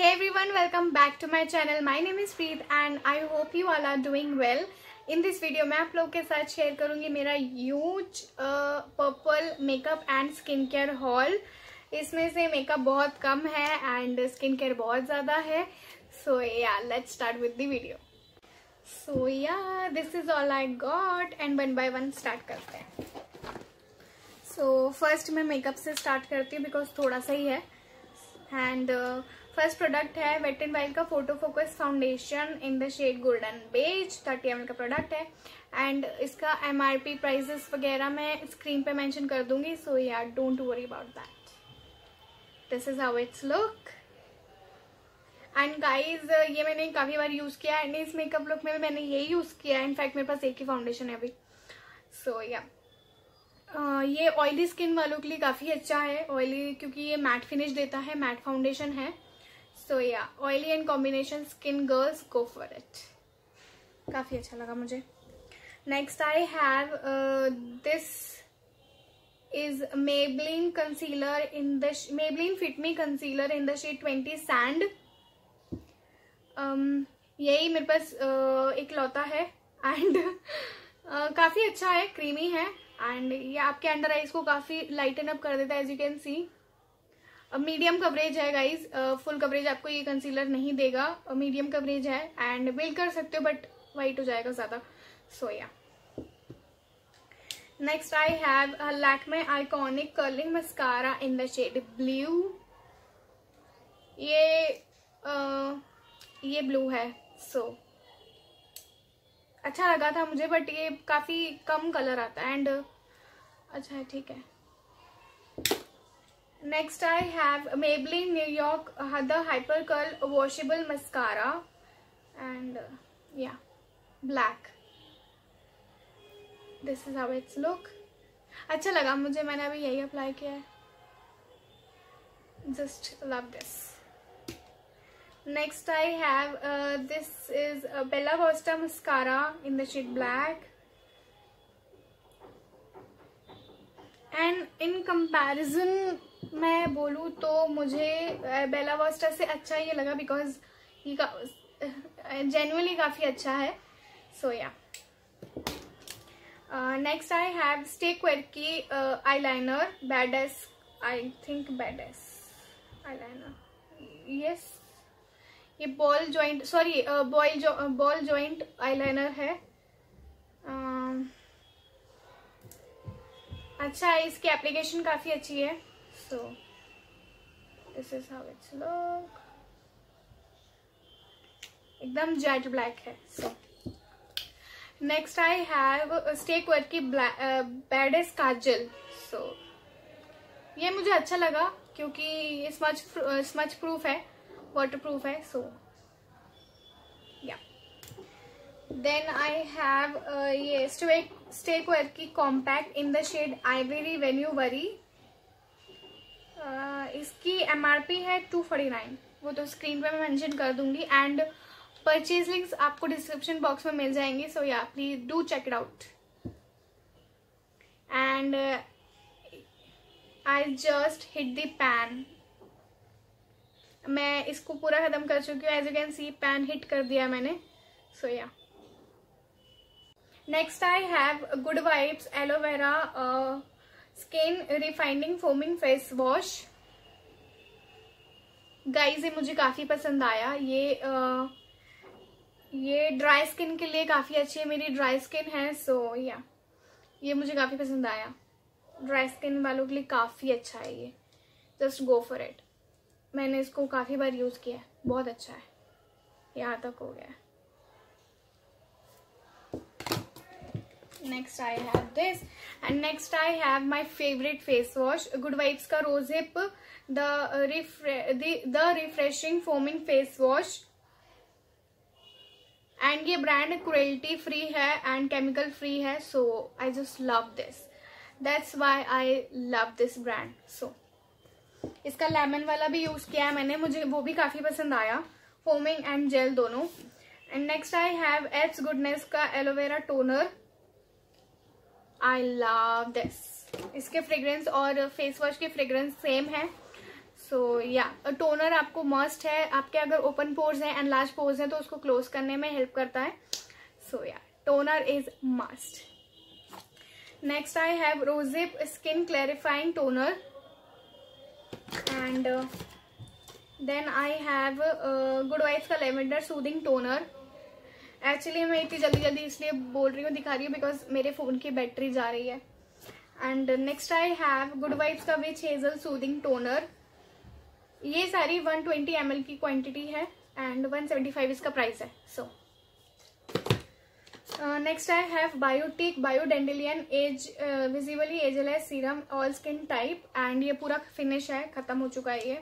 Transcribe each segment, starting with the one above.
Hey everyone, welcome back to my channel. My name is Preet and I hope you all are doing well. In this video मैं आप लोग के साथ share करूँगी मेरा use purple makeup and skin care haul इसमें से makeup बहुत कम है एंड स्किन केयर बहुत ज़्यादा है. So yeah let's start with the video so yeah this is all I got and one by one start करते हैं. सो फ़र्स्ट मैं मेकअप से स्टार्ट करती हूँ बिकॉज़ थोड़ा सा ही है. एंड फ़र्स्ट प्रोडक्ट है वेट एंड वाइल्ड का photo focus foundation in the shade golden beige thirty ML का प्रोडक्ट है। एंड इसका एम आर पी प्राइजेस वगैरह मैं स्क्रीन पे मेंशन कर दूँगी so yeah don't worry about that this is how it's look and guys ये मैंने काफ़ी बार यूज़ किया एंड इस मेकअप लुक में भी मैंने यही यूज़ किया है। इनफैक्ट मेरे पास एक ही फाउंडेशन है अभी। So so, yeah yeah. uh, ये ऑयली स्किन वालों के लिए काफ़ी अच्छा है। ऑयली क्योंकि ये मैट फिनिश देता है मैट फाउंडेशन है। So yeah oily and combination skin girls go for it काफ़ी अच्छा लगा मुझे। Next I have this is Maybelline concealer in the Maybelline fit me concealer in the shade twenty sand यही मेरे पास uh, एक लौता है। And uh, काफ़ी अच्छा है क्रीमी है। एंड ये आपके अंडर आइज़ को काफ़ी लाइटन अप कर देता है as you can see medium coverage है गाइज़ फुल कवरेज आपको ये कंसीलर नहीं देगा. मीडियम कवरेज है एंड बिल्ड कर सकते हो बट वाइट हो जाएगा ज़्यादा. So yeah next I have Lak Lakme iconic curling mascara in the shade blue ये uh, ये ब्लू है सो so. अच्छा लगा था मुझे बट ये काफ़ी कम कलर आता है एंड अच्छा है ठीक है. Next I have Maybelline New York uh, the Hyper Curl Washable Mascara and uh, yeah black this is how it's look अच्छा लगा मुझे मैंने अभी यही अप्लाई किया है just love this next I have uh, this is uh, Bella Costa mascara in the shade black and in comparison मैं बोलूँ तो मुझे बेला वॉस्टा से अच्छा ये लगा बिकॉज़ ये का जेनुअली काफ़ी अच्छा है। So yeah next I have stay quirky की eyeliner badass I think badass eyeliner yes ये ball joint sorry ball ball joint eyeliner है। Uh, अच्छा इसकी एप्लीकेशन काफ़ी अच्छी है। So, this is how it's look. एकदम जेट ब्लैक है। So next I have stay quirky की बैडेस काजल। सो ये मुझे अच्छा लगा क्योंकि स्मच स्मच प्रूफ है वाटर प्रूफ है so yeah then I have ये स्टेक वर्क की compact in the shade ivory venue worry इसकी एमआरपी है टू फोर्टी नाइन वो तो स्क्रीन पे मैं मेंशन कर दूँगी। एंड परचेज लिंक्स आपको डिस्क्रिप्शन बॉक्स में मिल जाएँगे। So yeah please do check it out and I just hit the pan मैं इसको पूरा खत्म कर चुकी हूँ। As you can see pan hit कर दिया मैंने। So yeah next I have good vibes aloe vera skin refining foaming face wash guys ये मुझे काफ़ी पसंद आया। ये आ, ये ड्राई स्किन के लिए काफ़ी अच्छी है मेरी ड्राई स्किन है सो या ये मुझे काफ़ी पसंद आया। ड्राई स्किन वालों के लिए काफ़ी अच्छा है ये। जस्ट गो फॉर इट मैंने इसको काफ़ी बार यूज़ किया है। बहुत अच्छा है। यहाँ तक हो गया next I have this and next I have my favourite face wash good vibes का rose hip the refreshing foaming face wash and ये ब्रांड क्रुएल्टी फ्री है एंड केमिकल फ्री है so I just love this that's why I love this brand so इसका lemon वाला भी use किया है मैंने, मुझे वो भी काफ़ी पसंद आया. फोमिंग एंड जेल दोनों. And next I have its goodness का aloe vera toner I love this इसके फ्रेग्रेंस और फेस वॉश के फ्रेग्रेंस सेम है. सो या टोनर आपको मस्ट है. आपके अगर ओपन पोर्स हैं एंड लार्ज पोर्स हैं तो उसको क्लोज करने में हेल्प करता है. So yeah toner is must next I have rosehip skin clarifying toner and then I have good vibes का लेवेंडर सूदिंग टोनर एक्चुअली मैं इतनी जल्दी जल्दी इसलिए बोल रही हूँ, दिखा रही हूँ बिकॉज़ मेरे फ़ोन की बैटरी जा रही है। And next I have good vibes का विच हेजल सूदिंग टोनर ये सारी 120 ट्वेंटी की क्वांटिटी है एंड 175 इसका प्राइस है so next I have Biotique bio dandelion age visibly ageless serum all skin type and ये पूरा फिनिश है, खत्म हो चुका है ये।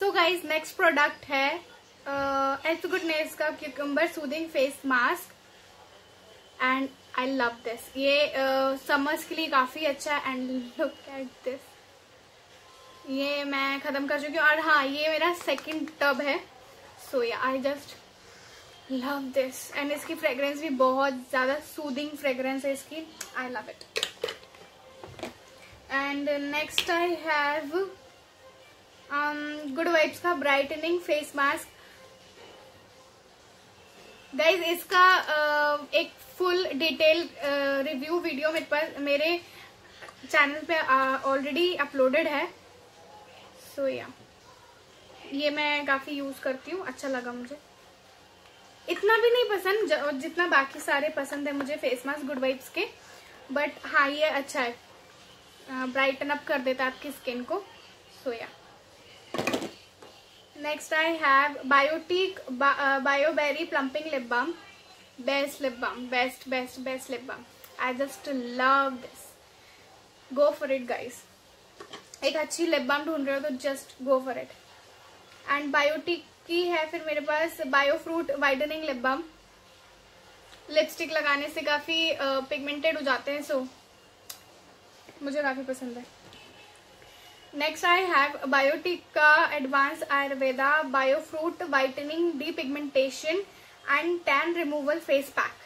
तो गाइज़ नेक्स्ट प्रोडक्ट है एथ गुडनेस का cucumber soothing face mask and I love this ये समर्स के लिए काफ़ी अच्छा है एंड लुक एट दिस ये मैं खत्म कर चुकी हूँ और हाँ ये मेरा सेकंड टब है so yeah I just love this and इसकी फ्रेगरेंस भी बहुत ज़्यादा सूदिंग फ्रेगरेंस है इसकी I love it and next I have good vibes का ब्राइटनिंग फेस मास्क गाइज़ इसका एक फुल डिटेल रिव्यू वीडियो मेरे पास मेरे चैनल पे ऑलरेडी अपलोडेड है। सो so, या yeah. ये मैं काफ़ी यूज़ करती हूँ अच्छा लगा मुझे। इतना भी नहीं पसंद जितना बाकी सारे पसंद है मुझे फेस मास्क गुड वाइब्स के। बट हाँ ये अच्छा है। ब्राइटन अप कर देता है आपकी स्किन को। So yeah next I have Biotique bio berry plumping lip balm best lip balm best best best lip balm I just love this go for it guys एक अच्छी लिप बाम ढूंढ रहे हो तो just go for it and Biotique की है फिर मेरे पास bio fruit whitening lip balm lipstick लगाने से काफ़ी पिगमेंटेड हो जाते हैं सो मुझे काफ़ी पसंद है। Next I have Biotique advance Ayurveda bio fruit whitening de pigmentation and tan removal face pack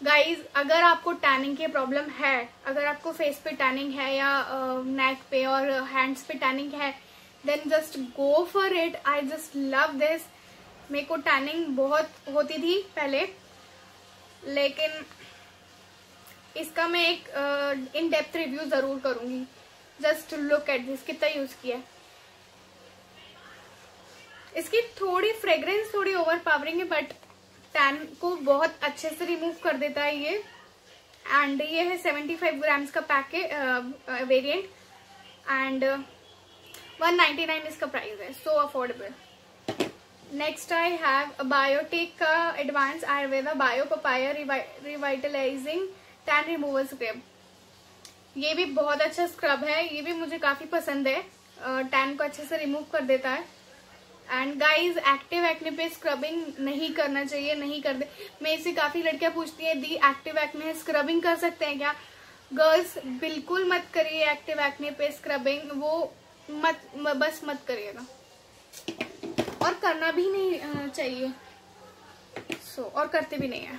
guys अगर आपको टैनिंग की प्रॉब्लम है अगर आपको फेस पे टैनिंग है या नेक uh, पे और हैंड्स पे टैनिंग है then just go for it I just love this मेरे को टैनिंग बहुत होती थी पहले लेकिन इसका मैं एक इन डेप्थ रिव्यू ज़रूर करूँगी। जस्ट लुक एट दिस कितना यूज़ किया इसकी थोड़ी फ्रेग्रेंस थोड़ी ओवर पावरिंग है बट टैन को बहुत अच्छे से रिमूव कर देता है ये। एंड ये है 75 ग्राम्स का पैकेट वेरिएंट एंड 199 इसका प्राइस है so affordable next I have Biotique का advance Ayurveda bio papaya revitalising tan removal scrub ये भी बहुत अच्छा स्क्रब है ये भी मुझे काफ़ी पसंद है। टैन को अच्छे से रिमूव कर देता है। एंड गाइज़ एक्टिव एक्ने पे स्क्रबिंग नहीं करना चाहिए नहीं कर दे। मैं इसे काफ़ी लड़कियाँ पूछती है दी एक्टिव एक्ने स्क्रबिंग कर सकते हैं क्या? गर्ल्स बिल्कुल मत करिए एक्टिव एक्ने पे स्क्रबिंग वो मत बस मत करिएगा। और करना भी नहीं चाहिए। सो so, और करते भी नहीं है।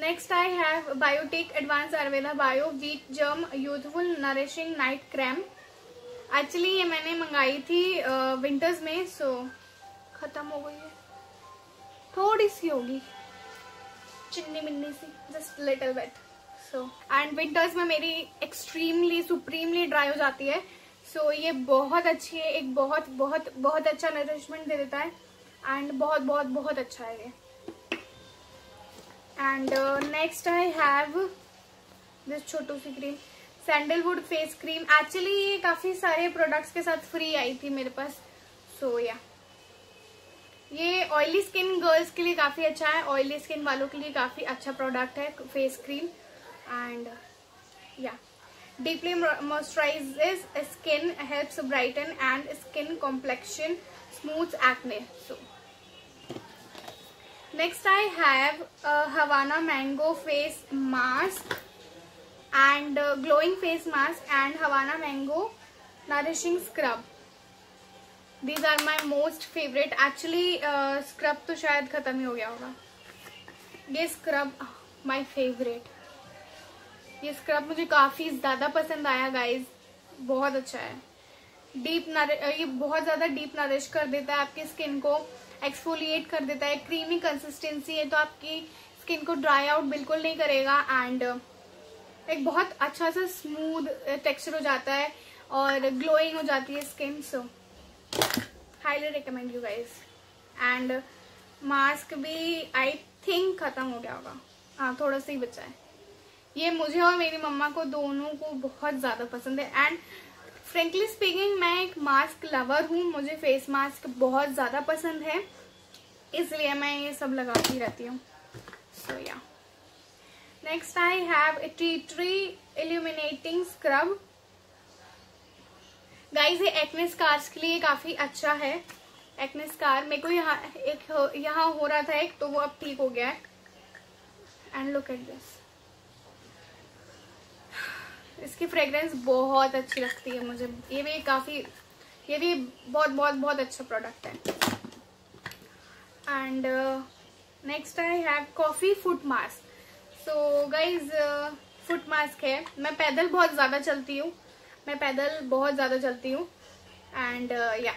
Next I have Biotique advance Ayurveda bio wheat germ youthful nourishing night cream actually ये मैंने मंगाई थी विंटर्स में सो खत्म हो गई है। थोड़ी सी होगी। चिन्नी मिन्नी सी just little wet so and winters में मेरी एक्सट्रीमली सुप्रीमली ड्राई हो जाती है। सो so, ये बहुत अच्छी है एक बहुत बहुत बहुत अच्छा नरिशमेंट दे देता है। एंड बहुत बहुत बहुत अच्छा है ये। And next I have this Chhotu C cream sandalwood face cream actually ये काफ़ी सारे प्रोडक्ट्स के साथ फ्री आई थी मेरे पास. So so, yeah yeah. ये ऑयली स्किन गर्ल्स के लिए काफ़ी अच्छा है. ऑयली स्किन वालों के लिए काफ़ी अच्छा प्रोडक्ट है face cream and yeah deeply moisturizes skin helps brighten and skin complexion smooths acne. So next I have Havana mango face mask and glowing face mask and Havana mango nourishing scrub these are my most favourite actually scrub तो शायद ख़त्म ही हो गया होगा। ये scrub my favourite ये scrub मुझे काफ़ी ज़्यादा पसंद आया गाइज़ बहुत अच्छा है। डीप नरिश ये बहुत ज़्यादा डीप नरिश कर देता है आपकी स्किन को। एक्सफोलिएट कर देता है क्रीमी कंसिस्टेंसी है तो आपकी स्किन को ड्राई आउट बिल्कुल नहीं करेगा एंड एक बहुत अच्छा सा स्मूथ टेक्सचर हो जाता है और ग्लोइंग हो जाती है skin so highly recommend you guys and mask भी आई थिंक खत्म हो गया होगा। हाँ थोड़ा सा ही बचा है। ये मुझे और मेरी मम्मा को दोनों को बहुत ज़्यादा पसंद है। एंड फ्रेंकली स्पीकिंग मैं एक मास्क लवर हूँ। मुझे फेस मास्क बहुत ज़्यादा पसंद है। इसलिए मैं ये सब लगाती रहती हूँ। So yeah next I have a tea tree illuminating scrub guys ये एक्ने स्कार्स के लिए काफ़ी अच्छा है। एक्ने स्कार मेरे को यहाँ एक यहाँ हो रहा था एक तो वो अब ठीक हो गया है। एंड लुक एट दिस इसकी फ्रेग्रेंस बहुत अच्छी लगती है मुझे। ये भी काफ़ी ये भी बहुत बहुत बहुत अच्छा प्रोडक्ट है। And next I have coffee foot mask so guys foot mask है। मैं पैदल बहुत ज़्यादा चलती हूँ। मैं पैदल बहुत ज़्यादा चलती हूँ। एंड या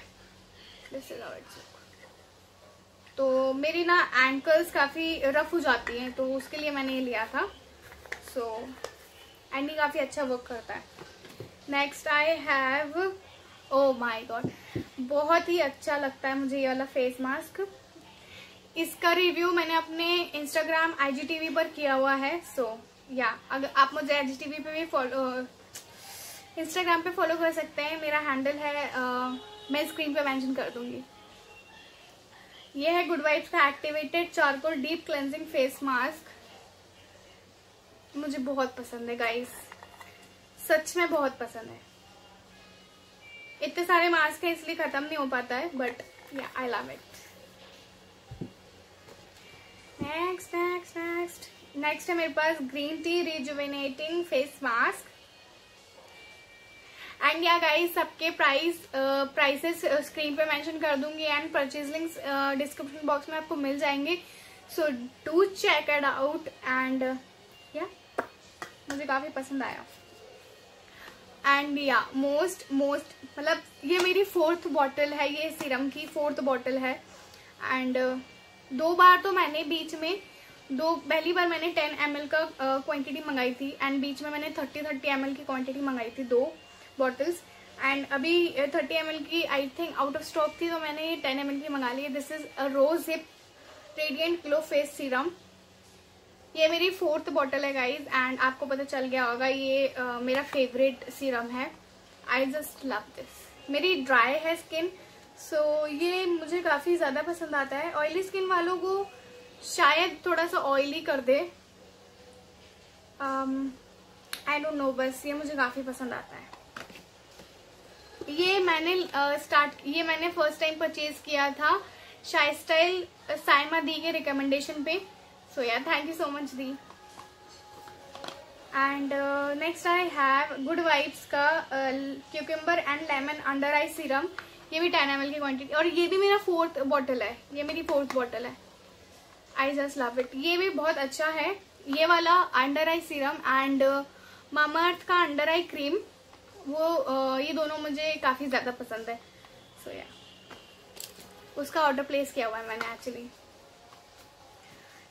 दिस इज़ आवर तो मेरी ना एंकल्स काफ़ी रफ हो जाती हैं तो उसके लिए मैंने ये लिया था। सो so, एंड ये काफ़ी अच्छा वर्क करता है। Next I have oh my god बहुत ही अच्छा लगता है मुझे ये वाला फेस मास्क इसका रिव्यू मैंने अपने इंस्टाग्राम आईजीटीवी पर किया हुआ है सो so, या yeah, अगर आप मुझे आईजीटीवी पे भी फॉलो इंस्टाग्राम पे फॉलो कर सकते हैं। मेरा हैंडल है uh, मैं स्क्रीन पे मेंशन कर दूँगी। ये है गुड वाइब्स का activated charcoal deep cleansing face mask मुझे बहुत पसंद है गाइस सच में बहुत पसंद है. इतने सारे मास्क है इसलिए खत्म नहीं हो पाता है but yeah I love it next next next next है मेरे पास green tea rejuvenating face mask and yeah guys सबके प्राइस प्राइसेस स्क्रीन पे मेंशन कर दूँगी and purchase links description box में आपको मिल जाएँगे. So do check it out and yeah मुझे काफ़ी पसंद आया। एंड या मोस्ट मोस्ट मतलब ये मेरी फोर्थ बॉटल है ये सीरम की फोर्थ बॉटल है। एंड uh, दो बार तो मैंने बीच में दो पहली बार मैंने टेन एम का क्वांटिटी uh, मंगाई थी। एंड बीच में मैंने थर्टी थर्टी एम की क्वांटिटी मंगाई थी दो बॉटल्स एंड अभी थर्टी एम की I think out of stock थी तो मैंने टेन एम की मंगा ली this is rose hip radiant glow face serum ये मेरी फोर्थ बॉटल है गाइज़ एंड आपको पता चल गया होगा ये uh, मेरा फेवरेट सीरम है। आई जस्ट लव दिस मेरी ड्राई है स्किन सो so, ये मुझे काफ़ी ज़्यादा पसंद आता है। ऑयली स्किन वालों को शायद थोड़ा सा ऑयली कर दे। आई डोंट नो बस ये मुझे काफ़ी पसंद आता है। ये मैंने स्टार्ट uh, ये मैंने फ़र्स्ट टाइम परचेज किया था शाई स्टाइल साइमा दी के रिकमेंडेशन पे। So yeah thank you so much the and next I have good vibes का cucumber and lemon under eye serum ये भी टेन एम की क्वांटिटी और ये भी मेरा फोर्थ बॉटल है. ये मेरी फोर्थ बॉटल है. आई जस्ट लव इट ये भी बहुत अच्छा है. ये वाला under eye serum and Mamaearth का अंडर आई क्रीम वो uh, ये दोनों मुझे काफ़ी ज़्यादा पसंद है. So so, yeah yeah. उसका ऑर्डर प्लेस किया हुआ है मैंने actually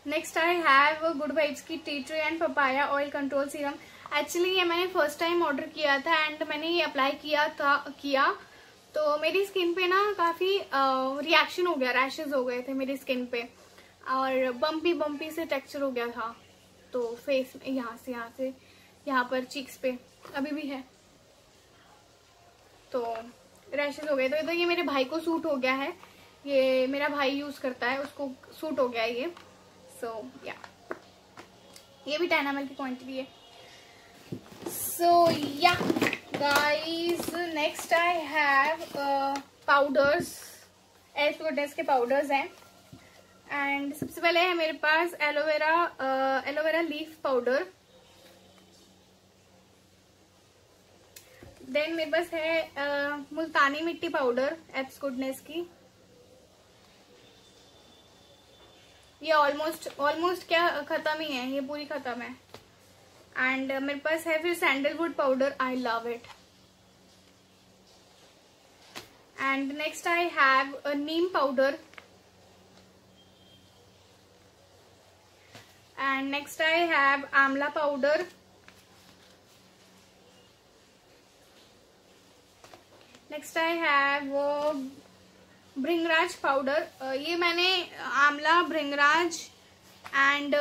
next I have good vibes की tea tree and papaya oil control serum actually ये मैंने फ़र्स्ट टाइम ऑर्डर किया था एंड मैंने ये अप्लाई किया था किया। तो मेरी स्किन पे ना काफ़ी रिएक्शन हो गया रैशेज हो गए थे मेरी स्किन पे। और बम्पी बम्पी से टेक्सचर हो गया था। तो फेस में यहाँ से यहाँ से यहाँ पर चीक्स पे अभी भी है। तो रैशेज हो गए। तो, तो ये मेरे भाई को सूट हो गया है। ये मेरा भाई यूज़ करता है उसको सूट हो गया ये। सो या ये भी टेन एम की क्वांटिटी है. So yeah guys next I have powders S goodness के पाउडर्स हैं. एंड सबसे पहले है मेरे पास aloe vera aloe vera leaf powder then मेरे पास है uh, मुल्तानी मिट्टी पाउडर एप्स गुडनेस की. ये ऑलमोस्ट ऑलमोस्ट क्या खत्म ही है, ये पूरी खत्म है। एंड मेरे पास है फिर sandalwood powder I love it and next I have neem powder and next I have amla powder. Next I have bhringraj powder ये मैंने आंवला भृंगराज एंड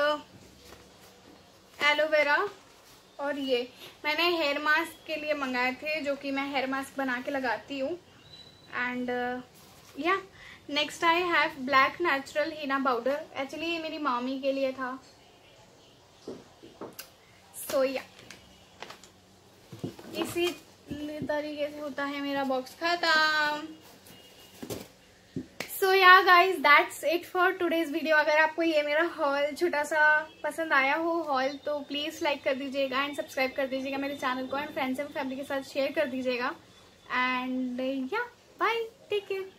एलोवेरा और ये। मैंने हेयर मास्क के लिए मंगाए थे, जो कि मैं हेयर मास्क बना के लगाती हूँ। And yeah next I have black natural henna powder actually ये मेरी मामी के लिए था। सो या इसी तरीके से होता है मेरा बॉक्स खत्म। So yeah guys that's it for today's video अगर आपको ये मेरा हॉल छोटा सा पसंद आया हो हॉल तो प्लीज़ लाइक कर दीजिएगा एंड सब्सक्राइब कर दीजिएगा मेरे चैनल को एंड फ्रेंड्स एंड फैमिली के साथ शेयर कर दीजिएगा. एंड या बाय टेक केयर